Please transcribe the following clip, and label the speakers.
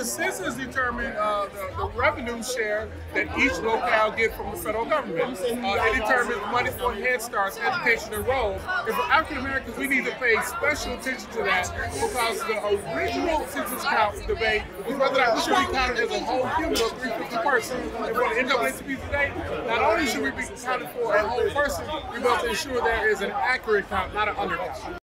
Speaker 1: the census determines uh, the, the, revenue share that each locale get from the federal government. Uh, it determines money for Head Starts, education, and roles. And for African Americans, we need to pay special attention to that because the original census count debate was whether or we should be counted as a whole human or 350 person. And for the NAACP today, not only should we be counted for a whole person, we must ensure there is an accurate count, not an undercount.